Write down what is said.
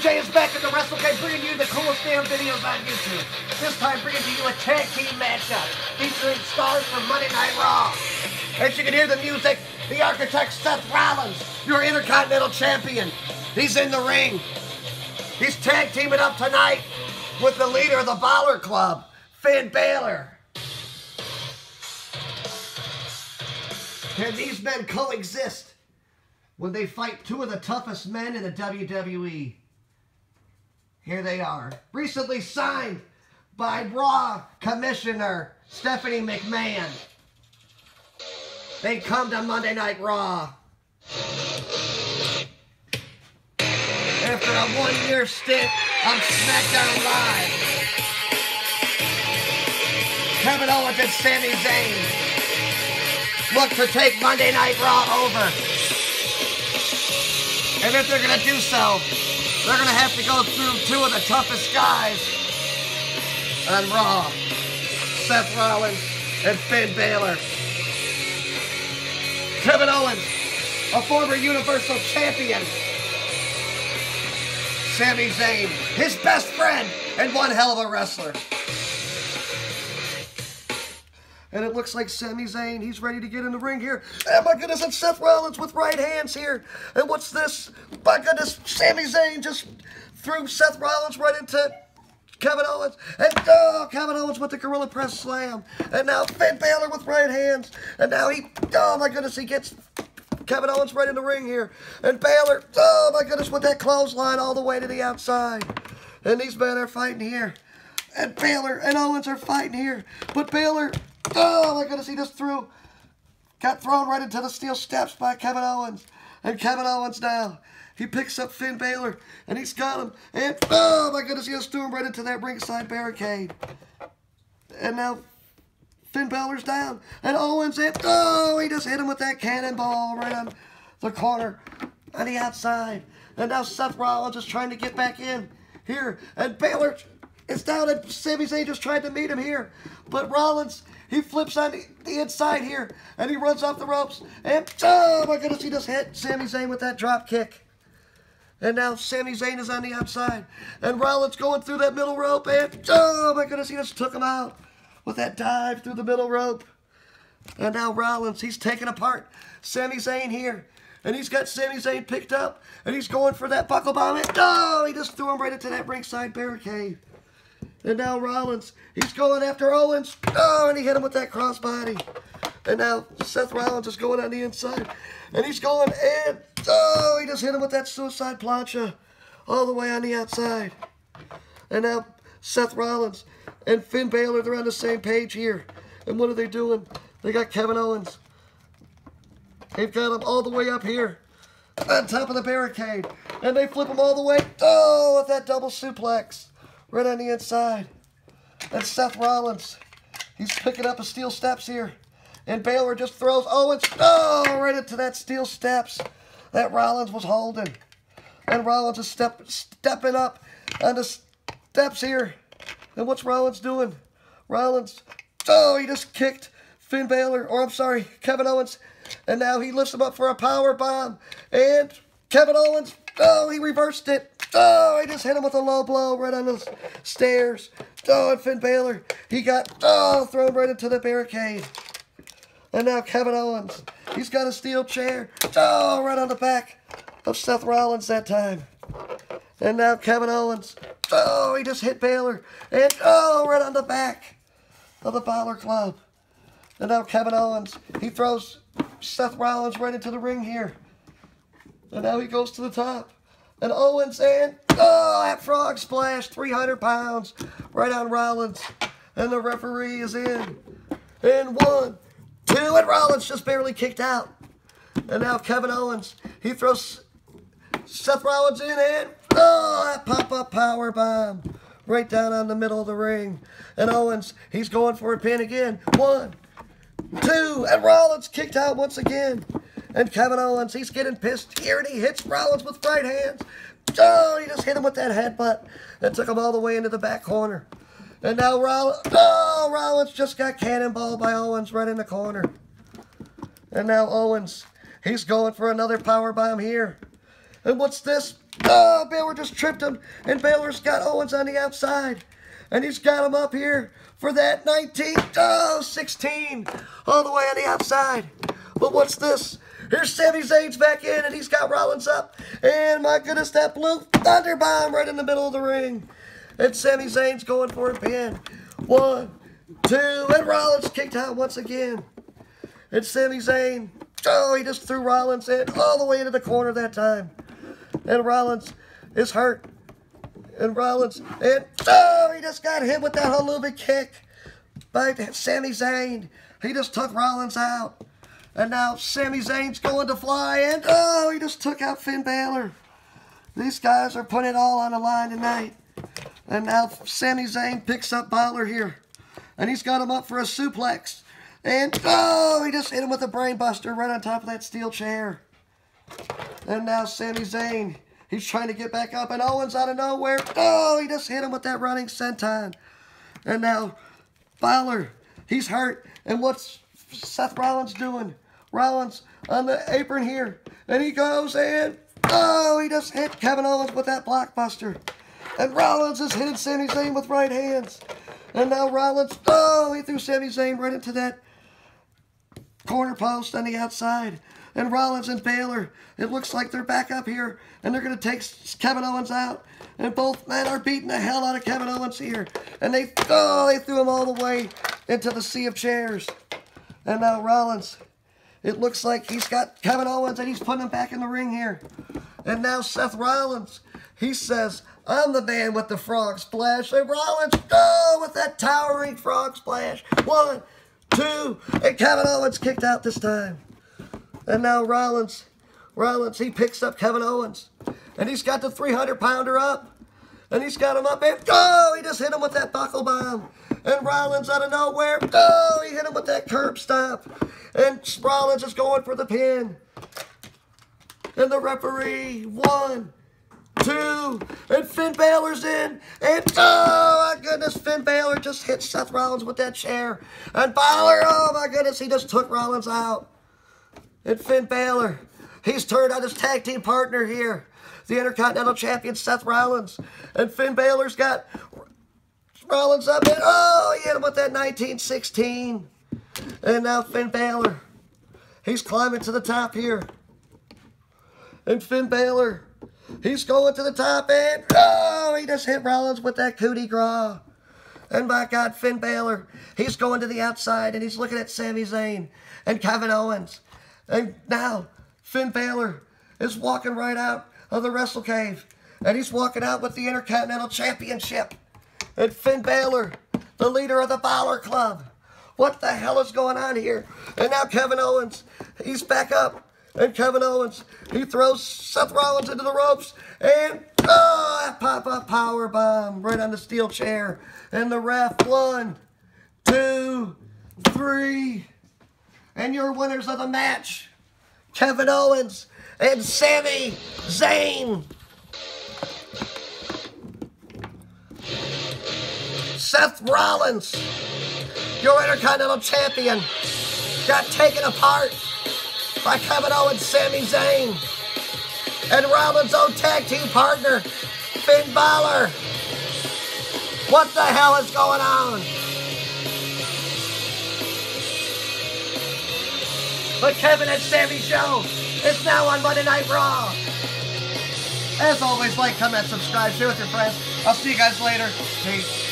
J is back at the Wrestle Wrestlekave, bringing you the coolest damn videos on YouTube. This time, bringing to you a tag team matchup featuring stars from Monday Night Raw. As you can hear the music, the architect Seth Rollins, your Intercontinental Champion. He's in the ring. He's tag teaming up tonight with the leader of the Balor Club, Finn Balor. Can these men coexist when they fight two of the toughest men in the WWE? Here they are. Recently signed by Raw Commissioner Stephanie McMahon. They come to Monday Night Raw. After a one-year stint on SmackDown Live. Kevin Owens and Sami Zayn look to take Monday Night Raw over. And if they're going to do so, they're going to have to go through two of the toughest guys on Raw. Seth Rollins and Finn Balor. Kevin Owens, a former Universal Champion. Sami Zayn, his best friend and one hell of a wrestler. And it looks like Sami Zayn, he's ready to get in the ring here. Oh my goodness, it's Seth Rollins with right hands here. And what's this? My goodness, Sami Zayn just threw Seth Rollins right into Kevin Owens. And oh, Kevin Owens with the Gorilla Press Slam. And now Finn Balor with right hands. And now he, oh my goodness, he gets Kevin Owens right in the ring here. And Balor, oh my goodness, with that clothesline all the way to the outside. And these men are fighting here. And Balor and Owens are fighting here. But Balor Oh my goodness, he just threw, got thrown right into the steel steps by Kevin Owens. And Kevin Owens now, he picks up Finn Balor, and he's got him. And oh my goodness, he just threw him right into that ringside barricade. And now Finn Balor's down. And Owens, and oh, he just hit him with that cannonball right on the corner on the outside. And now Seth Rollins is trying to get back in here. And Balor is down, and Sami Zayn just tried to meet him here. But Rollins, he flips on the, the inside here, and he runs off the ropes. And, oh my goodness, he just hit Sami Zayn with that drop kick. And now Sami Zayn is on the outside. And Rollins going through that middle rope. And, oh my goodness, he just took him out with that dive through the middle rope. And now Rollins, he's taking apart Sami Zayn here. And he's got Sami Zayn picked up. And he's going for that buckle bomb. And, oh, he just threw him right into that ringside barricade. And now Rollins, he's going after Owens. Oh, and he hit him with that crossbody. And now Seth Rollins is going on the inside. And he's going and, oh, he just hit him with that suicide plancha all the way on the outside. And now Seth Rollins and Finn Balor, they're on the same page here. And what are they doing? They got Kevin Owens. They've got him all the way up here on top of the barricade. And they flip him all the way, oh, with that double suplex right on the inside. That's Seth Rollins. He's picking up a steel steps here. And Balor just throws Oh, it's oh, right into that steel steps that Rollins was holding. And Rollins is step, stepping up on the steps here. And what's Rollins doing? Rollins, oh, he just kicked Finn Balor, or I'm sorry, Kevin Owens. And now he lifts him up for a power bomb. And Kevin Owens, oh, he reversed it. Oh, I just hit him with a low blow right on the stairs. Oh, and Finn Balor, he got oh thrown right into the barricade. And now Kevin Owens, he's got a steel chair. Oh, right on the back of Seth Rollins that time. And now Kevin Owens, oh, he just hit Balor. And oh, right on the back of the Balor Club. And now Kevin Owens, he throws Seth Rollins right into the ring here. And now he goes to the top. And Owens and, oh, that frog splash, 300 pounds, right on Rollins. And the referee is in. And one, two, and Rollins just barely kicked out. And now Kevin Owens, he throws Seth Rollins in and, oh, that pop-up power bomb right down on the middle of the ring. And Owens, he's going for a pin again. One, two, and Rollins kicked out once again. And Kevin Owens, he's getting pissed here, and he hits Rollins with right hands. Oh, he just hit him with that headbutt and took him all the way into the back corner. And now Rollins, oh, Rollins just got cannonballed by Owens right in the corner. And now Owens, he's going for another power bomb here. And what's this? oh, Balor just tripped him, and Balor's got Owens on the outside. And he's got him up here for that 19, oh, 16, all the way on the outside. But what's this? Here's Sami Zayn's back in, and he's got Rollins up. And my goodness, that blue thunder bomb right in the middle of the ring. And Sami Zayn's going for a pin. One, two, and Rollins kicked out once again. And Sami Zayn, oh, he just threw Rollins in all the way into the corner that time. And Rollins is hurt. And Rollins, and oh, he just got hit with that Helluva kick by Sami Zayn. He just took Rollins out. And now Sami Zayn's going to fly, and oh, he just took out Finn Balor. These guys are putting it all on the line tonight. And now Sami Zayn picks up Balor here. And he's got him up for a suplex. And oh, he just hit him with a brainbuster right on top of that steel chair. And now Sami Zayn, he's trying to get back up, and Owens out of nowhere. Oh, he just hit him with that running senton. And now Balor, he's hurt. And what's Seth Rollins doing? Rollins on the apron here. And he goes and, oh, he just hit Kevin Owens with that blockbuster. And Rollins is hitting Sami Zayn with right hands. And now Rollins, oh, he threw Sami Zayn right into that corner post on the outside. And Rollins and Balor, it looks like they're back up here. And they're going to take Kevin Owens out. And both men are beating the hell out of Kevin Owens here. And they, oh, they threw him all the way into the sea of chairs. And now Rollins, it looks like he's got Kevin Owens and he's putting him back in the ring here. And now Seth Rollins, he says, I'm the man with the frog splash. And Rollins, go with that towering frog splash. One, two, and Kevin Owens kicked out this time. And now Rollins, Rollins, he picks up Kevin Owens. And he's got the 300 pounder up. And he's got him up and go! He just hit him with that buckle bomb. And Rollins out of nowhere, go! He hit him with that curb stomp. And Rollins is going for the pin. And the referee, one, two, and Finn Balor's in. And oh my goodness, Finn Balor just hit Seth Rollins with that chair. And Balor, oh my goodness, he just took Rollins out. And Finn Balor, he's turned on his tag team partner here, the Intercontinental Champion Seth Rollins. And Finn Balor's got Rollins up and oh, he hit him with that 1916. And now Finn Balor, he's climbing to the top here. And Finn Balor, he's going to the top and oh, he just hit Rollins with that coup de. And my God, Finn Balor, he's going to the outside and he's looking at Sami Zayn and Kevin Owens. And now Finn Balor is walking right out of the Wrestlekave. And he's walking out with the Intercontinental Championship. And Finn Balor, the leader of the Balor Club. What the hell is going on here? And now Kevin Owens, he's back up. And Kevin Owens, he throws Seth Rollins into the ropes. And, oh, pop-up power bomb right on the steel chair. And the ref, one, two, three. And your winners of the match, Kevin Owens and Sami Zayn. Seth Rollins your Intercontinental Champion, got taken apart by Kevin Owens, Sami Zayn, and Rollins' own tag team partner, Finn Balor. What the hell is going on? The Kevin and Sami Show is now on Monday Night Raw. As always, like, comment, subscribe, share with your friends. I'll see you guys later. Peace.